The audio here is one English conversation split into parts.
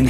Am I haven't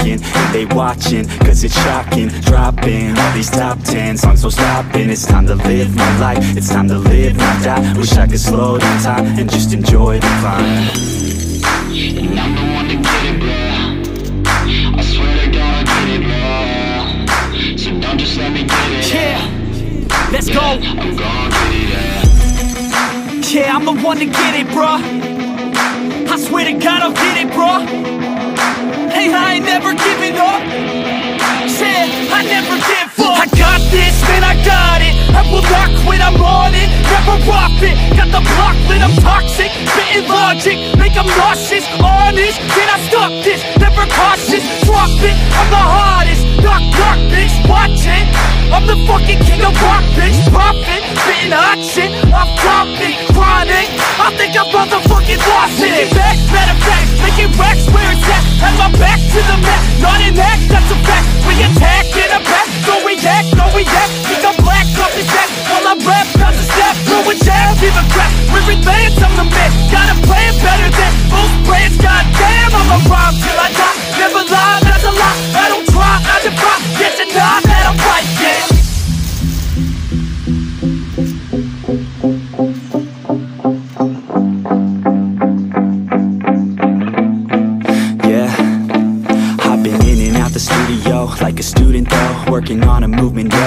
and they watching Cause it's shocking, dropping All these top 10 songs, so stopping It's time to live my life It's time to live, not die Wish I could slow down time And just enjoy the climb And I'm the one to get it, bro. I swear to God, I get it, bro. So don't just let me get it. Yeah, eh. let's go. I'm gon' get it, yeah. Yeah, I'm the one to get it, bruh. I swear to God, I'll get it, bruh. Hey, I ain't never giving up. Said I never give up. I got this, man, I got it. I will not quit, I'm on it. Never off it. Got the block lit, I'm toxic. Spitting logic, make them nauseous. Honest, can I stop this? Never cautious, drop it. I'm the hardest. Knock, knock, bitch, watch it. I'm the fucking king of rock, bitch. Profit, throw a a crap. We're advanced, I'm the man. Got a plan better than most brands. Goddamn, I'm a rhyme till I die. Never lie, that's a lie. I don't try, I defy. Get you not that I'm right, yeah. Yeah, I've been in and out the studio like a student though Working on a movement,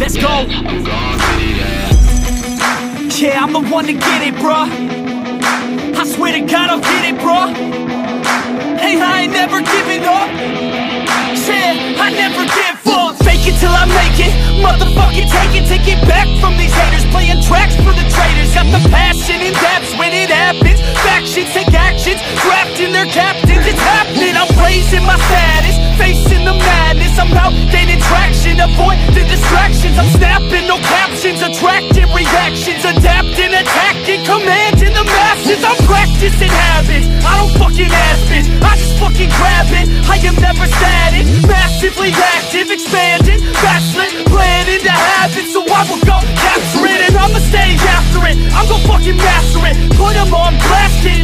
let's go. Yeah. Yeah, I'm the one to get it, bruh. I swear to God, I'll get it, bruh. Hey, I ain't never giving up. Said I never give up. Fake it till I make it. Motherfucking take it, take it back from these haters. Playing tracks for the traitors. Got the passion in depths when it happens. Factions take actions, drafting their captains. It's happening. I'm raising my status, facing the madness. I'm out gaining traction, avoid the distractions. I'm snapping, no captions, attracting reactions, adapting, attacking, commanding the masses. I'm practicing habits. I don't fucking ask it. I just fucking grab it. I am never static, massively active, expanding, backslid, planning to have it. So I will go capture it and I'ma stay after it. I'm gonna fucking master it. Put them on blast.